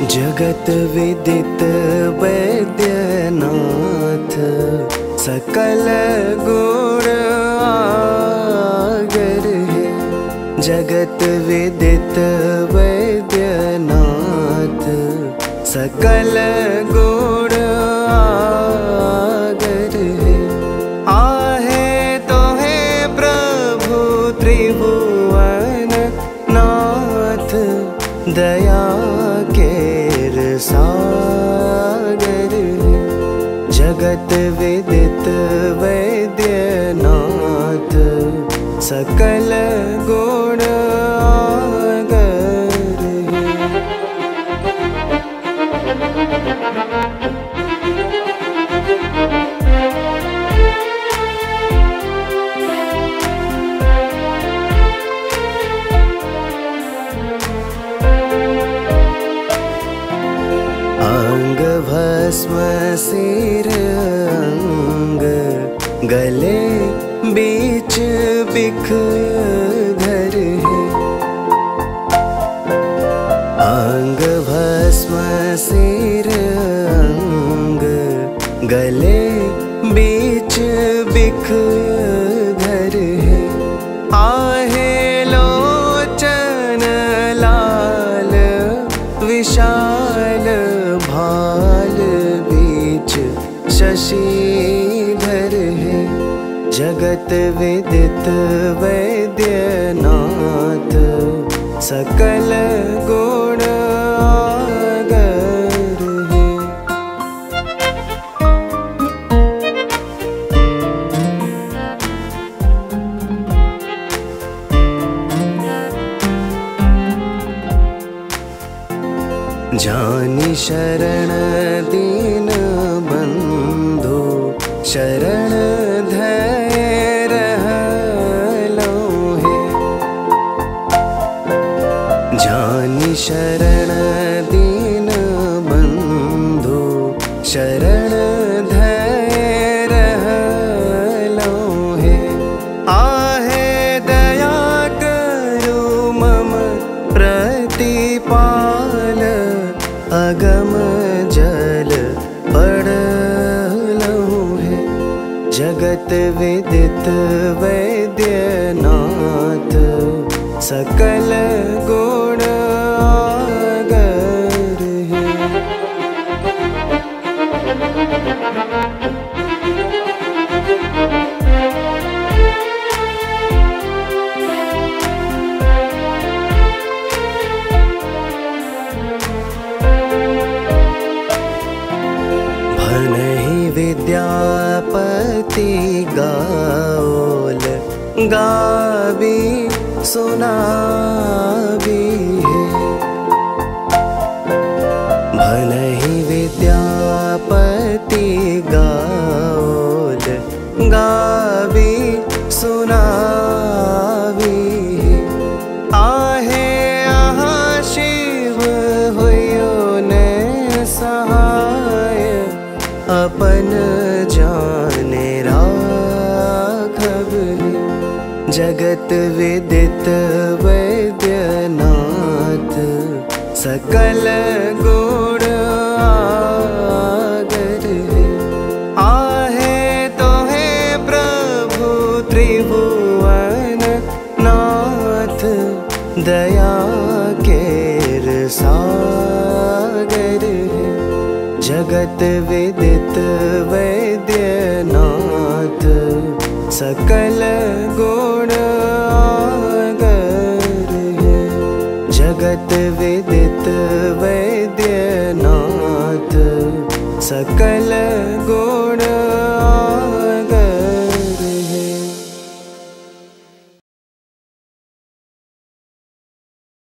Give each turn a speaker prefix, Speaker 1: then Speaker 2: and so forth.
Speaker 1: जगत विदित वैद्यनाथ सकल गुण आगर है। जगत विदित वैद्यनाथ सकल गुण आगर है। आहे है प्रभु त्रिभुवन जगत विदित वैद्यनाथ सकल गुण अंग भस्म गले बीच बिख धर है। अंग भस्म सिर अंग गले बीच बिख है। आहे शशिधर है। जगत विदित वैद्यनाथ। सकल गुण जानि शरण बन्धु शरण धैर्य हे जानि शरण दीन बन्धु शरण धैर्य हे आहे दया करो मम प्रतिपाल अगम जल जगत विदित वैद्यनाथ सकल विद्यापति गाओल गावी है। भनहि विद्यापति गाओल गावी सुनावी है। आहे आहा शिव होयो ने सहाय अपन जाने जगत विदित वैद्यनाथ सकल गुण है। आहे तो है प्रभु त्रिभुवन नाथ दया केर है। जगत विदित वैद्यनाथ सकल गुण गोर्ग जगत विदित वैद्यनाथ सक